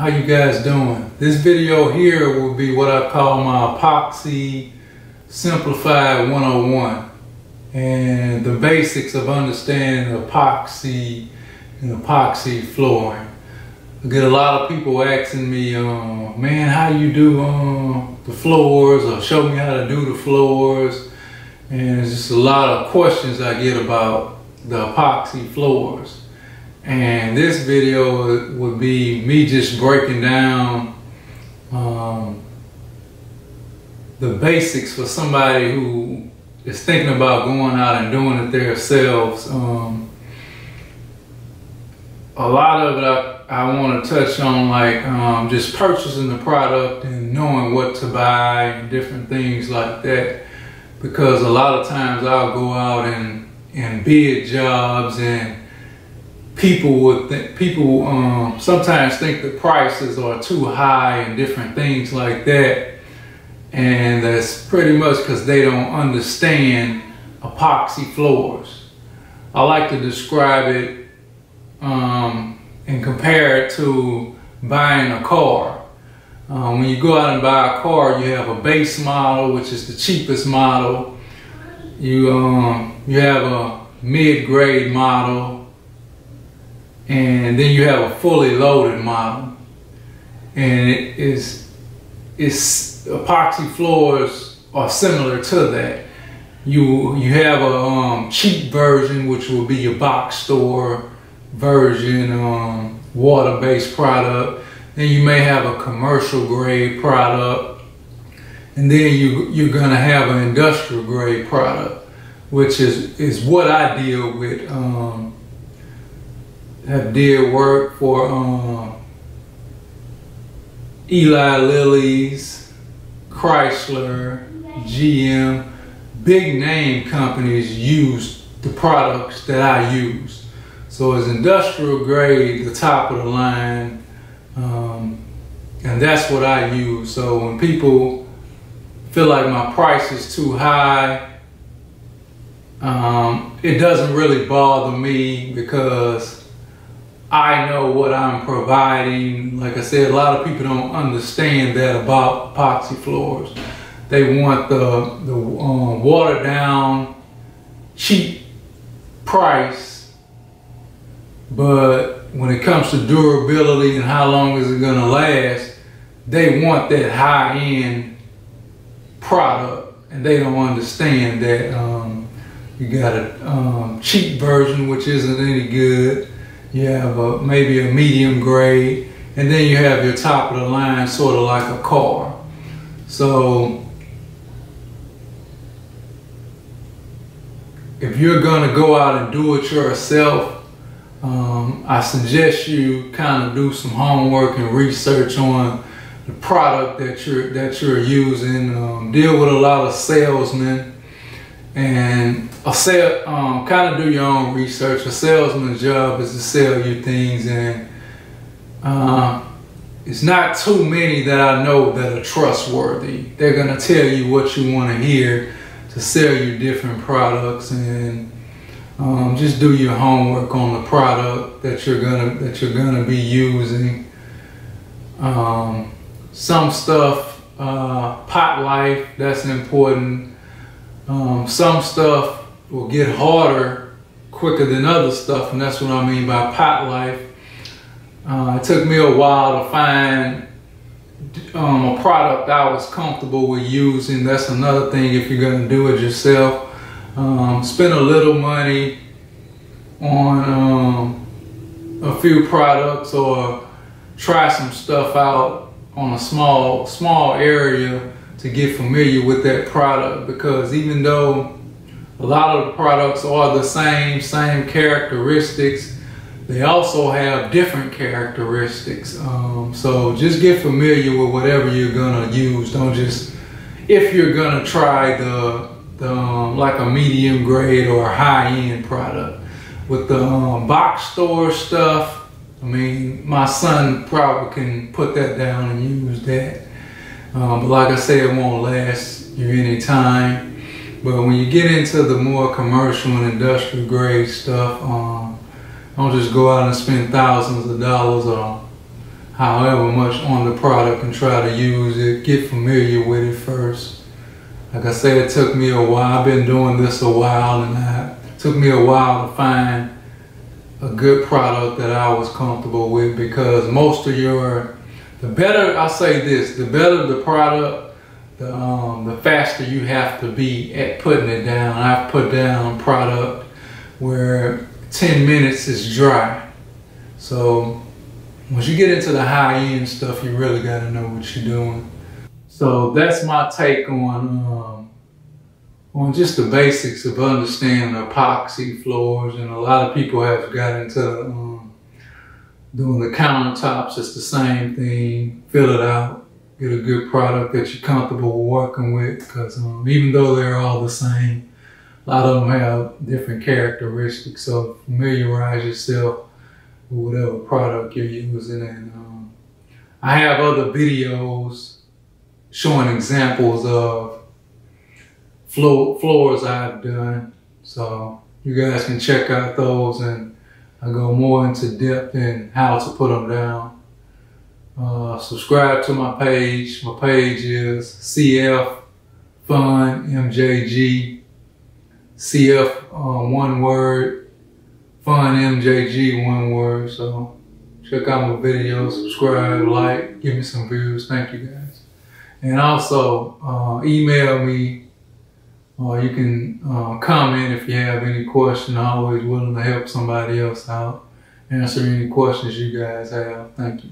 how you guys doing? This video here will be what I call my epoxy simplified 101 and the basics of understanding epoxy and epoxy flooring. I get a lot of people asking me, uh, man, how you do uh, the floors or show me how to do the floors. And there's just a lot of questions I get about the epoxy floors. And this video would be me just breaking down um, the basics for somebody who is thinking about going out and doing it themselves. Um, a lot of it I, I want to touch on like um, just purchasing the product and knowing what to buy and different things like that. Because a lot of times I'll go out and, and bid jobs and people would think people um, sometimes think the prices are too high and different things like that. And that's pretty much because they don't understand epoxy floors. I like to describe it um, and compare it to buying a car. Um, when you go out and buy a car you have a base model which is the cheapest model. You um, you have a mid-grade model and then you have a fully loaded model. And it is it's epoxy floors are similar to that. You you have a um, cheap version which will be your box store version um, water-based product. Then you may have a commercial grade product. And then you you're gonna have an industrial grade product which is is what I deal with um, have did work for um, Eli Lilly's, Chrysler, GM, big name companies use the products that I use. So it's industrial grade, the top of the line, um, and that's what I use. So when people feel like my price is too high, um, it doesn't really bother me because I know what I'm providing. Like I said, a lot of people don't understand that about epoxy floors. They want the, the um, watered down, cheap price, but when it comes to durability and how long is it gonna last, they want that high end product and they don't understand that um, you got a um, cheap version which isn't any good you have a, maybe a medium grade, and then you have your top of the line, sort of like a car. So if you're gonna go out and do it yourself, um, I suggest you kind of do some homework and research on the product that you're that you're using. Um, deal with a lot of salesmen and a sale, um, kind of do your own research. A salesman's job is to sell you things, and uh, it's not too many that I know that are trustworthy. They're gonna tell you what you want to hear to sell you different products, and um, just do your homework on the product that you're gonna that you're gonna be using. Um, some stuff, uh, pot life, that's important um, some stuff will get harder quicker than other stuff, and that's what I mean by pot life. Uh, it took me a while to find um, a product I was comfortable with using. That's another thing if you're going to do it yourself. Um, spend a little money on um, a few products or try some stuff out on a small small area to get familiar with that product because even though a lot of the products are the same, same characteristics, they also have different characteristics. Um, so just get familiar with whatever you're gonna use. Don't just, if you're gonna try the, the um, like a medium grade or high end product. With the um, box store stuff, I mean, my son probably can put that down and use that. Um, but like I said, it won't last you any time. But when you get into the more commercial and industrial grade stuff, um, don't just go out and spend thousands of dollars or however much on the product and try to use it. Get familiar with it first. Like I said, it took me a while. I've been doing this a while and I, it took me a while to find a good product that I was comfortable with because most of your, the better, I say this, the better the product, the, um, the faster you have to be at putting it down. I've put down product where 10 minutes is dry. So once you get into the high end stuff, you really got to know what you're doing. So that's my take on um, on just the basics of understanding epoxy floors, and a lot of people have got into um, doing the countertops. It's the same thing. Fill it out, get a good product that you're comfortable working with, because um, even though they're all the same, a lot of them have different characteristics. So familiarize yourself with whatever product you're using, and um, I have other videos showing examples of floor, floors I've done. So you guys can check out those and I go more into depth in how to put them down. Uh, subscribe to my page. My page is CF Fun MJG. CF uh, one word. Fun MJG one word. So check out my videos, subscribe, like, give me some views. Thank you guys. And also uh, email me or you can uh, comment if you have any question. I'm always willing to help somebody else out, answer any questions you guys have. Thank you.